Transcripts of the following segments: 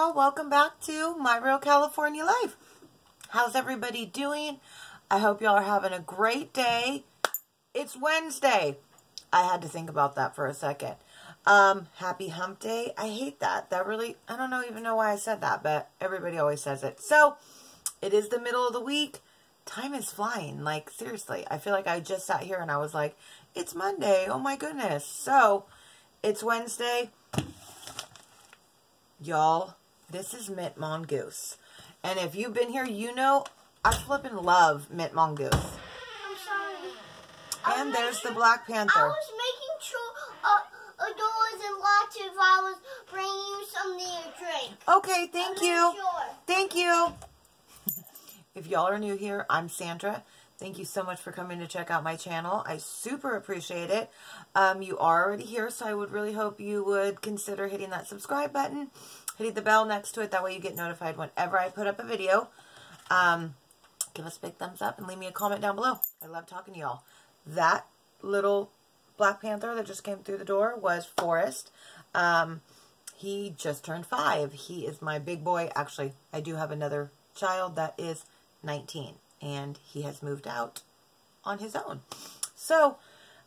y'all. Welcome back to My Real California Life. How's everybody doing? I hope y'all are having a great day. It's Wednesday. I had to think about that for a second. Um, happy hump day. I hate that. That really, I don't know even know why I said that, but everybody always says it. So, it is the middle of the week. Time is flying. Like, seriously. I feel like I just sat here and I was like, it's Monday. Oh my goodness. So, it's Wednesday. Y'all, this is Mint Mongoose. And if you've been here, you know I flippin' love Mint Mongoose. I'm sorry. And there's the Black Panther. I was making sure uh, a door wasn't if I was bringing you something to drink. Okay, thank I made you. Sure. Thank you. If y'all are new here, I'm Sandra. Thank you so much for coming to check out my channel. I super appreciate it. Um, you are already here, so I would really hope you would consider hitting that subscribe button, hitting the bell next to it. That way you get notified whenever I put up a video. Um, give us a big thumbs up and leave me a comment down below. I love talking to y'all. That little Black Panther that just came through the door was Forrest. Um, he just turned five. He is my big boy. Actually, I do have another child that is 19 and he has moved out on his own. So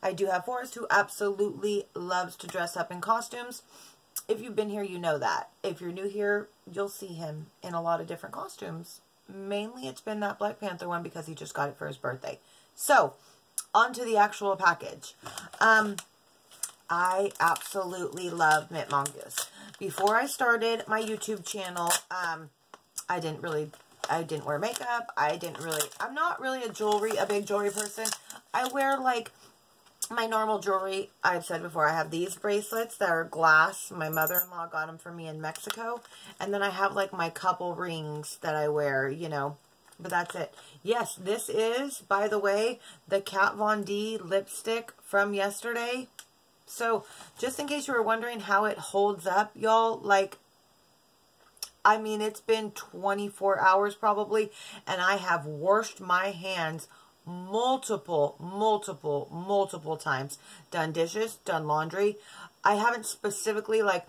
I do have Forrest who absolutely loves to dress up in costumes. If you've been here, you know that. If you're new here, you'll see him in a lot of different costumes. Mainly it's been that Black Panther one because he just got it for his birthday. So, on to the actual package. Um, I absolutely love Mint Mongoose. Before I started my YouTube channel, um, I didn't really, I didn't wear makeup. I didn't really, I'm not really a jewelry, a big jewelry person. I wear like my normal jewelry. I've said before, I have these bracelets that are glass. My mother-in-law got them for me in Mexico. And then I have like my couple rings that I wear, you know, but that's it. Yes, this is, by the way, the Kat Von D lipstick from yesterday. So, just in case you were wondering how it holds up, y'all, like, I mean, it's been 24 hours probably, and I have washed my hands multiple, multiple, multiple times. Done dishes, done laundry. I haven't specifically, like,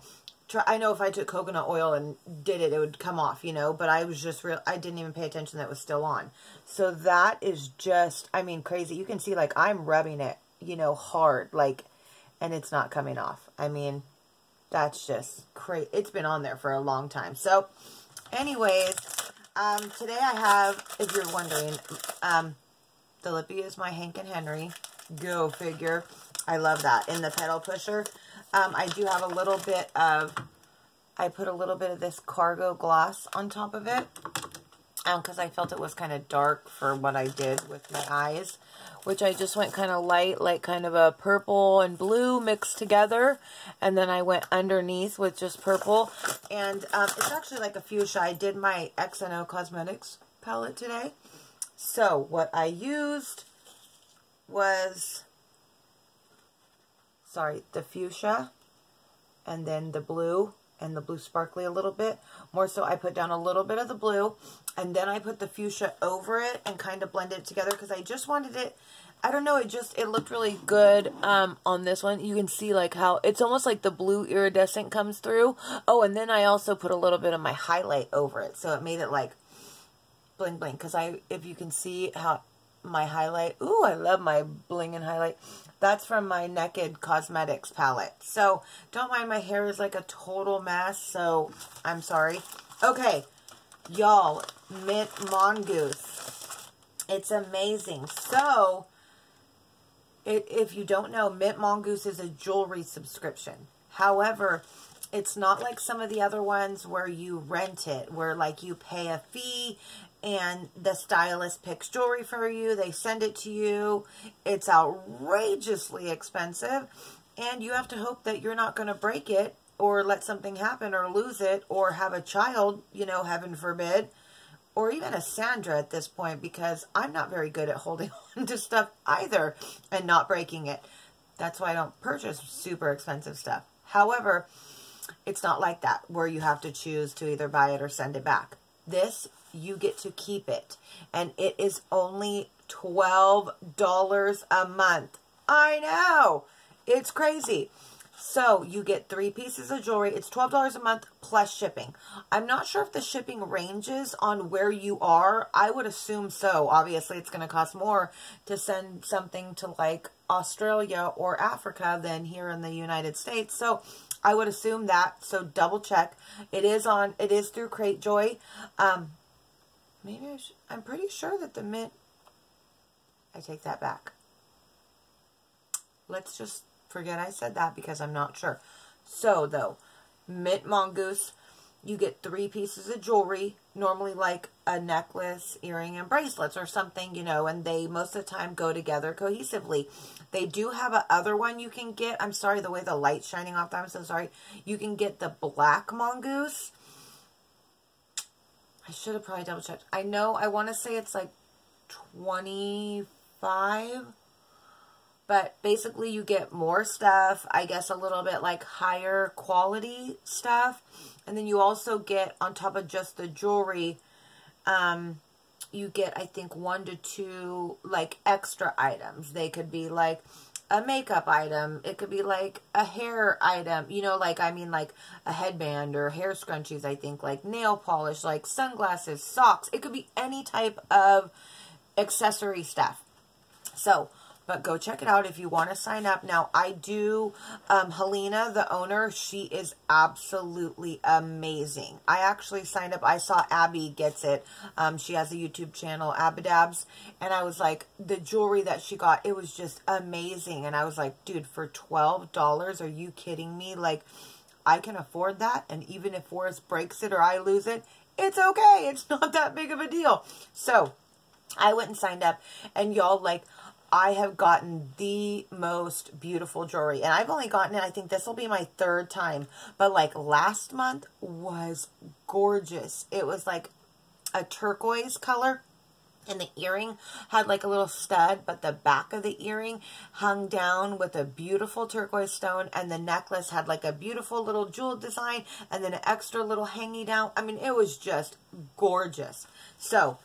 try, I know if I took coconut oil and did it, it would come off, you know, but I was just real, I didn't even pay attention that was still on. So that is just, I mean, crazy. You can see, like, I'm rubbing it, you know, hard, like, and it's not coming off. I mean, that's just crazy. It's been on there for a long time. So, anyways, um, today I have, if you're wondering, um, the Lippy is my Hank and Henri. Go figure. I love that. In the pedal pusher, um, I do have a little bit of, I put a little bit of this cargo gloss on top of it. Because I felt it was kind of dark for what I did with my eyes. Which I just went kind of light, like kind of a purple and blue mixed together. And then I went underneath with just purple. And um, it's actually like a fuchsia. I did my XNO Cosmetics palette today. So, what I used was, sorry, the fuchsia, and then the blue, and the blue sparkly a little bit. More so, I put down a little bit of the blue, and then I put the fuchsia over it and kind of blended it together, because I just wanted it, I don't know, it just, it looked really good um, on this one. You can see, like, how, it's almost like the blue iridescent comes through. Oh, and then I also put a little bit of my highlight over it, so it made it, like, bling bling. Because I if you can see how my highlight ooh I love my bling and highlight. That's from my Naked Cosmetics palette. So don't mind my hair is like a total mess so I'm sorry. Okay y'all mint mongoose. It's amazing. So it, if you don't know mint mongoose is a jewelry subscription. However it's not like some of the other ones where you rent it, where like you pay a fee and the stylist picks jewelry for you. They send it to you. It's outrageously expensive. And you have to hope that you're not going to break it or let something happen or lose it or have a child, you know, heaven forbid. Or even a Sandra at this point because I'm not very good at holding on to stuff either and not breaking it. That's why I don't purchase super expensive stuff. However, it's not like that where you have to choose to either buy it or send it back. This, you get to keep it. And it is only $12 a month. I know. It's crazy. So you get three pieces of jewelry. It's $12 a month plus shipping. I'm not sure if the shipping ranges on where you are. I would assume so. Obviously, it's going to cost more to send something to like Australia or Africa than here in the United States. So I would assume that. So double check. It is on, it is through Cratejoy. Um, maybe I should, I'm pretty sure that the mint, I take that back. Let's just forget I said that because I'm not sure. So though, mint mongoose, you get three pieces of jewelry, normally like a necklace, earring, and bracelets or something, you know, and they most of the time go together cohesively. They do have a other one you can get. I'm sorry, the way the light's shining off I'm so sorry. You can get the black mongoose. I should have probably double checked. I know, I want to say it's like 25 but basically you get more stuff, I guess a little bit like higher quality stuff. And then you also get, on top of just the jewelry, um, you get, I think, one to two, like, extra items. They could be, like, a makeup item. It could be, like, a hair item. You know, like, I mean, like, a headband or hair scrunchies, I think. Like, nail polish, like, sunglasses, socks. It could be any type of accessory stuff. So, but go check it out if you want to sign up. Now, I do, um, Helena, the owner, she is absolutely amazing. I actually signed up. I saw Abby gets it. Um, she has a YouTube channel, Abadabs. And I was like, the jewelry that she got, it was just amazing. And I was like, dude, for $12, are you kidding me? Like, I can afford that. And even if Forrest breaks it or I lose it, it's okay. It's not that big of a deal. So, I went and signed up. And y'all, like, I have gotten the most beautiful jewelry. And I've only gotten it, I think this will be my third time. But like last month was gorgeous. It was like a turquoise color. And the earring had like a little stud, but the back of the earring hung down with a beautiful turquoise stone. And the necklace had like a beautiful little jewel design and then an extra little hanging down. I mean, it was just gorgeous. So,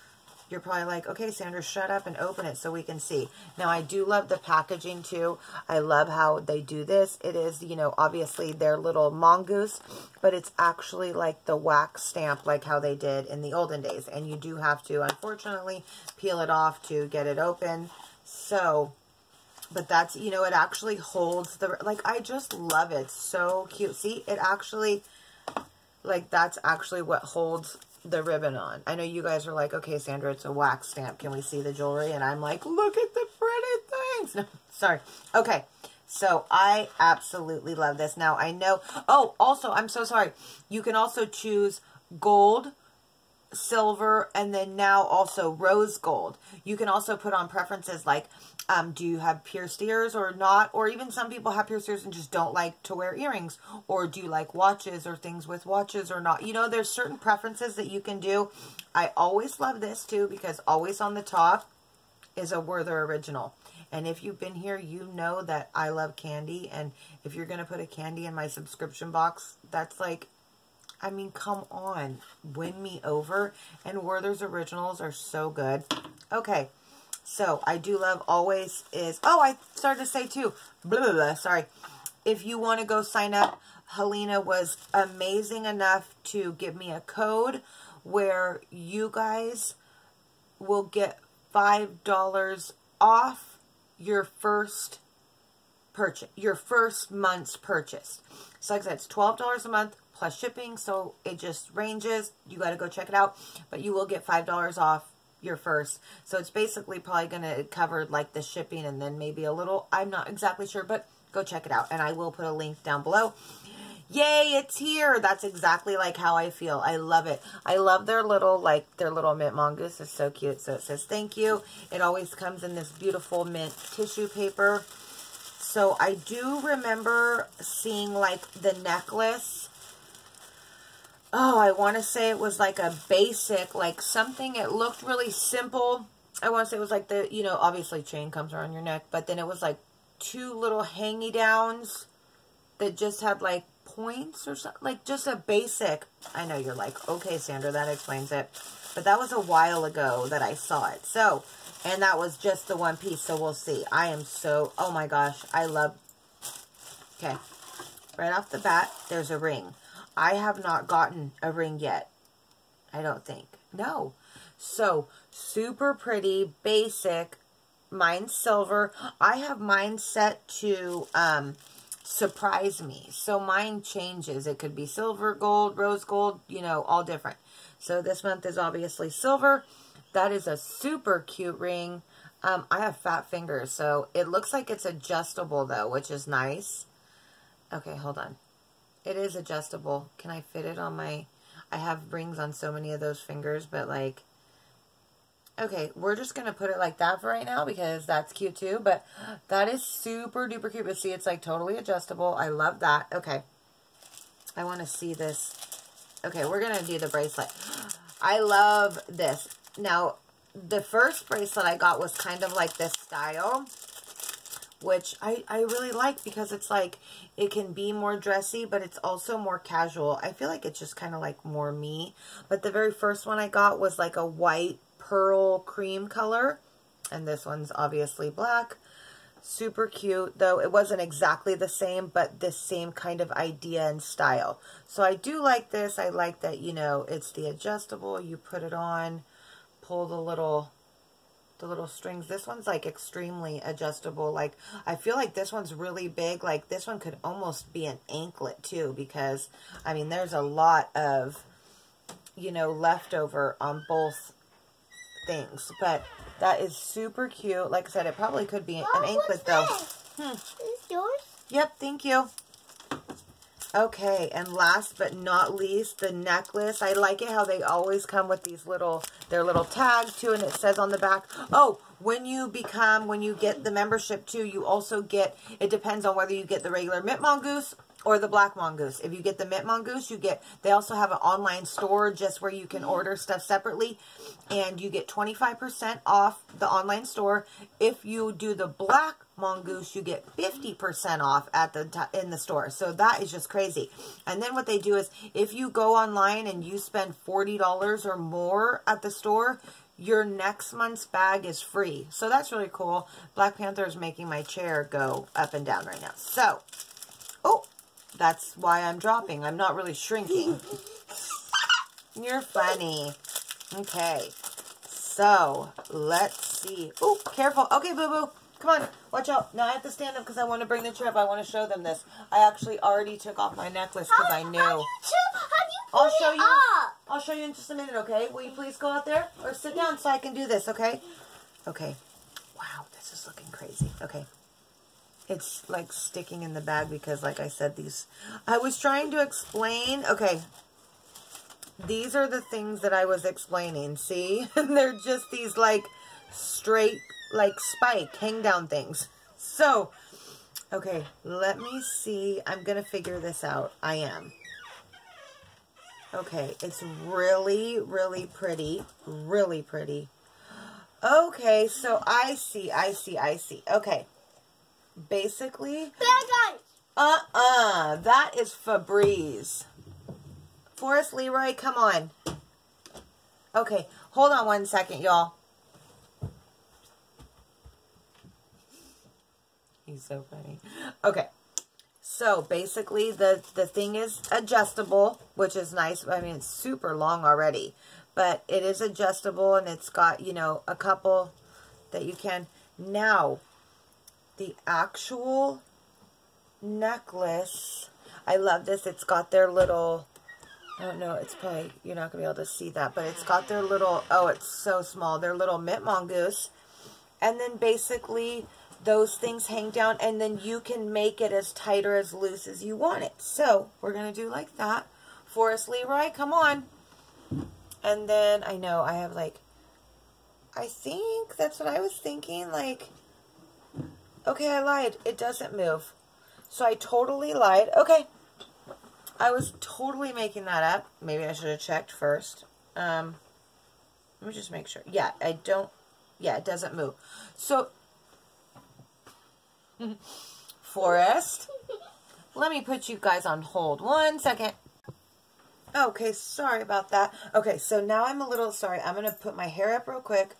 you're probably like, okay, Sandra, shut up and open it so we can see. Now, I do love the packaging, too. I love how they do this. It is, you know, obviously their little mongoose, but it's actually like the wax stamp, like how they did in the olden days. And you do have to, unfortunately, peel it off to get it open. So, but that's, you know, it actually holds the, like, I just love it. So cute. See, it actually, like, that's actually what holds the ribbon on. I know you guys are like, okay, Sandra, it's a wax stamp. Can we see the jewelry? And I'm like, look at the pretty things. No, sorry. Okay. So I absolutely love this. Now I know, oh, also, I'm so sorry. You can also choose gold, silver, and then now also rose gold. You can also put on preferences like, um, do you have pierced ears or not? Or even some people have pierced ears and just don't like to wear earrings. Or do you like watches or things with watches or not? You know, there's certain preferences that you can do. I always love this too because always on the top is a Werther original. And if you've been here, you know that I love candy. And if you're going to put a candy in my subscription box, that's like I mean, come on. Win me over. And Werther's Originals are so good. Okay. So, I do love always is... Oh, I started to say too. Blah, blah, blah. Sorry. If you want to go sign up, Helena was amazing enough to give me a code where you guys will get $5 off your first purchase, your first month's purchase. So like I said, it's $12 a month plus shipping. So it just ranges. You got to go check it out. But you will get $5 off your first. So it's basically probably going to cover like the shipping and then maybe a little. I'm not exactly sure, but go check it out. And I will put a link down below. Yay, it's here. That's exactly like how I feel. I love it. I love their little, like, their little mint mongoose. is so cute. So it says, thank you. It always comes in this beautiful mint tissue paper. So I do remember seeing, like, the necklace oh, I want to say it was like a basic, like something, it looked really simple. I want to say it was like the, you know, obviously chain comes around your neck, but then it was like two little hangy downs that just had like points or something, like just a basic. I know you're like, okay, Sandra, that explains it. But that was a while ago that I saw it. So, and that was just the one piece, so we'll see. I am so, oh my gosh, I love, okay. right off the bat, there's a ring. I have not gotten a ring yet. I don't think. No. So, super pretty, basic. Mine's silver. I have mine set to um, surprise me. So, mine changes. It could be silver, gold, rose gold, you know, all different. So, this month is obviously silver. That is a super cute ring. Um, I have fat fingers, so it looks like it's adjustable, though, which is nice. Okay, hold on. It is adjustable. Can I fit it on my... I have rings on so many of those fingers, but, like... Okay, we're just going to put it like that for right now because that's cute, too. But that is super duper cute. But see, it's, like, totally adjustable. I love that. Okay. I want to see this. Okay, we're going to do the bracelet. I love this. Now, the first bracelet I got was kind of like this style, which I, I really like because it's like, it can be more dressy, but it's also more casual. I feel like it's just kind of like more me. But the very first one I got was like a white pearl cream color. And this one's obviously black. Super cute, though it wasn't exactly the same, but the same kind of idea and style. So I do like this. I like that, you know, it's the adjustable. You put it on pull the little the little strings. This one's like extremely adjustable. Like I feel like this one's really big. Like this one could almost be an anklet too because I mean there's a lot of you know leftover on both things. But that is super cute. Like I said, it probably could be an anklet though. Hmm. Is yours? Yep, thank you. Okay, and last but not least, the necklace. I like it how they always come with these little, their little tags too, and it says on the back, oh, when you become, when you get the membership too, you also get, it depends on whether you get the regular mint mongoose or the black mongoose. If you get the mint mongoose, you get, they also have an online store just where you can order stuff separately and you get 25% off the online store. If you do the black mongoose, you get 50% off at the in the store. So that is just crazy. And then what they do is if you go online and you spend $40 or more at the store, your next month's bag is free. So that's really cool. Black Panther is making my chair go up and down right now. So, oh, that's why I'm dropping. I'm not really shrinking. You're funny. Okay. So, let's see. Oh, careful. Okay, boo-boo. Come on, watch out. Now I have to stand up because I want to bring the up. I want to show them this. I actually already took off my necklace because I knew. How do you, how do you I'll show you. Up? I'll show you in just a minute, okay? Will you please go out there or sit down so I can do this, okay? Okay. Wow, this is looking crazy. Okay. It's like sticking in the bag because, like I said, these... I was trying to explain... Okay. These are the things that I was explaining, see? They're just these, like, straight like spike hang down things. So, okay, let me see. I'm going to figure this out. I am. Okay, it's really, really pretty. Really pretty. Okay, so I see, I see, I see. Okay. Basically. Uh-uh. That is Febreze. Forrest Leroy, come on. Okay, hold on one second, y'all. He's so funny. Okay. So basically the, the thing is adjustable, which is nice. I mean, it's super long already, but it is adjustable and it's got, you know, a couple that you can. Now, the actual necklace, I love this. It's got their little, I don't know, it's probably, you're not going to be able to see that, but it's got their little, oh, it's so small, their little mint mongoose. And then basically those things hang down and then you can make it as tight or as loose as you want it. So we're going to do like that. Forrest Leroy, come on. And then I know I have like, I think that's what I was thinking. Like, okay, I lied. It doesn't move. So I totally lied. Okay. I was totally making that up. Maybe I should have checked first. Um, let me just make sure. Yeah, I don't, yeah, it doesn't move. So Forrest, Let me put you guys on hold. One second. Okay, sorry about that. Okay, so now I'm a little sorry. I'm going to put my hair up real quick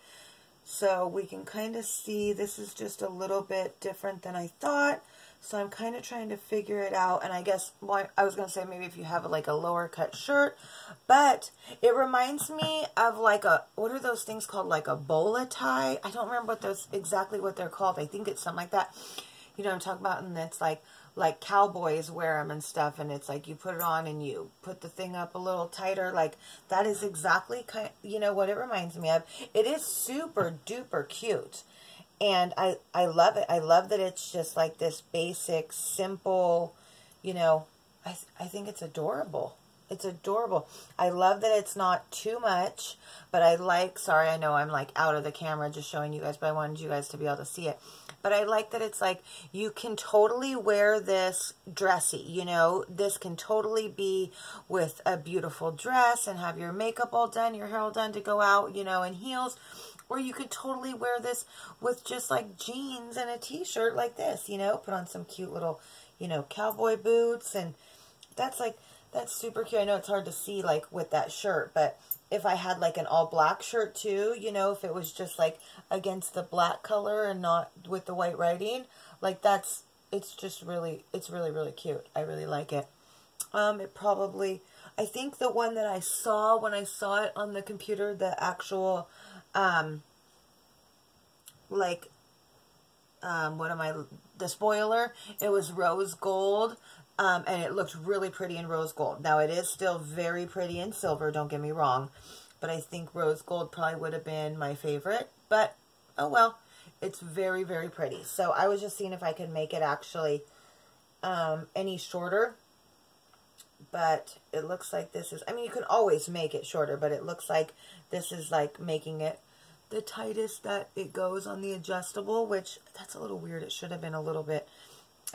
so we can kind of see. This is just a little bit different than I thought. So I'm kind of trying to figure it out. And I guess, well, I was going to say maybe if you have like a lower cut shirt. But it reminds me of like a, what are those things called? Like a bola tie? I don't remember what those, exactly what they're called. I think it's something like that. You know what I'm talking about? And it's like, like cowboys wear them and stuff. And it's like you put it on and you put the thing up a little tighter. Like that is exactly kind you know what it reminds me of. It is super duper cute and I, I love it. I love that it's just like this basic, simple, you know, I, I think it's adorable. It's adorable. I love that it's not too much, but I like, sorry, I know I'm like out of the camera just showing you guys, but I wanted you guys to be able to see it. But I like that it's like, you can totally wear this dressy, you know, this can totally be with a beautiful dress and have your makeup all done, your hair all done to go out, you know, in heels or you could totally wear this with just like jeans and a t-shirt like this, you know, put on some cute little, you know, cowboy boots. And that's like, that's super cute. I know it's hard to see like with that shirt, but if I had like an all black shirt too, you know, if it was just like against the black color and not with the white writing, like that's, it's just really, it's really, really cute. I really like it. Um, it probably, I think the one that I saw when I saw it on the computer, the actual, um, like, um, what am I, the spoiler, it was rose gold, um, and it looked really pretty in rose gold. Now, it is still very pretty in silver, don't get me wrong, but I think rose gold probably would have been my favorite, but, oh well, it's very, very pretty. So, I was just seeing if I could make it actually um, any shorter, but it looks like this is, I mean, you can always make it shorter, but it looks like this is like making it the tightest that it goes on the adjustable, which that's a little weird. It should have been a little bit,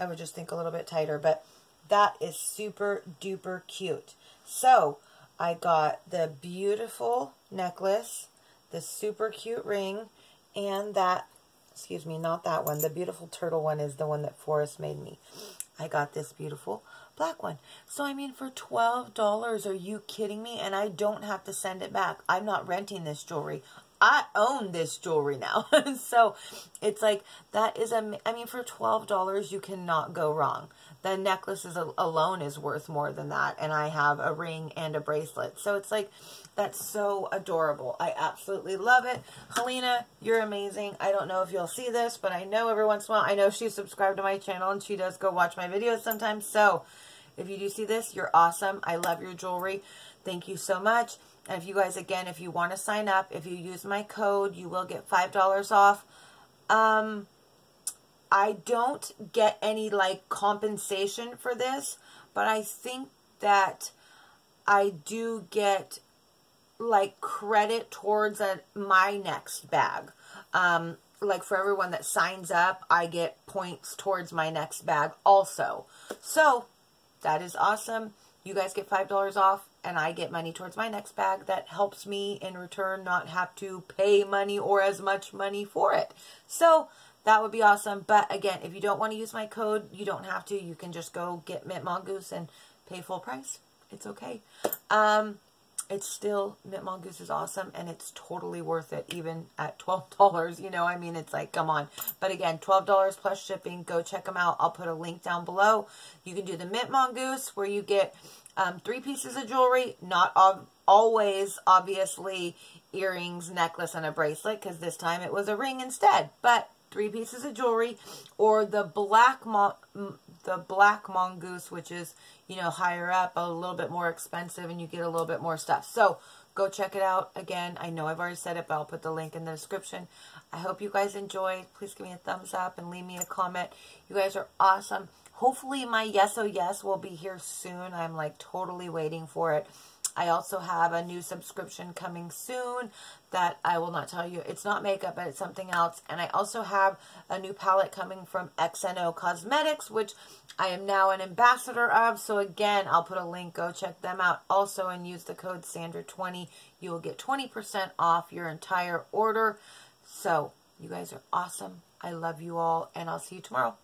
I would just think a little bit tighter, but that is super duper cute. So I got the beautiful necklace, the super cute ring, and that, excuse me, not that one. The beautiful turtle one is the one that Forrest made me. I got this beautiful black one. So, I mean, for $12, are you kidding me? And I don't have to send it back. I'm not renting this jewelry. I own this jewelry now. so, it's like, that is, a, I mean, for $12, you cannot go wrong. The necklace alone is worth more than that. And I have a ring and a bracelet. So, it's like, that's so adorable. I absolutely love it. Helena, you're amazing. I don't know if you'll see this, but I know every once in a while, I know she's subscribed to my channel and she does go watch my videos sometimes. So, if you do see this, you're awesome. I love your jewelry. Thank you so much. And if you guys, again, if you want to sign up, if you use my code, you will get $5 off. Um, I don't get any, like, compensation for this, but I think that I do get, like, credit towards a, my next bag. Um, like, for everyone that signs up, I get points towards my next bag also. So, that is awesome. You guys get $5 off and I get money towards my next bag that helps me in return not have to pay money or as much money for it. So that would be awesome. But again, if you don't want to use my code, you don't have to. You can just go get Mint Mongoose and pay full price. It's okay. Um, it's still, Mint Mongoose is awesome, and it's totally worth it, even at $12. You know, I mean, it's like, come on. But again, $12 plus shipping. Go check them out. I'll put a link down below. You can do the Mint Mongoose, where you get um, three pieces of jewelry, not ob always, obviously, earrings, necklace, and a bracelet, because this time it was a ring instead. But three pieces of jewelry, or the black the black mongoose, which is, you know, higher up, a little bit more expensive, and you get a little bit more stuff. So, go check it out. Again, I know I've already said it, but I'll put the link in the description. I hope you guys enjoyed. Please give me a thumbs up and leave me a comment. You guys are awesome. Hopefully my yes oh yes will be here soon. I'm like totally waiting for it. I also have a new subscription coming soon that I will not tell you. It's not makeup, but it's something else. And I also have a new palette coming from XNO Cosmetics, which I am now an ambassador of. So again, I'll put a link. Go check them out also and use the code Sandra20. You will get 20% off your entire order. So you guys are awesome. I love you all, and I'll see you tomorrow.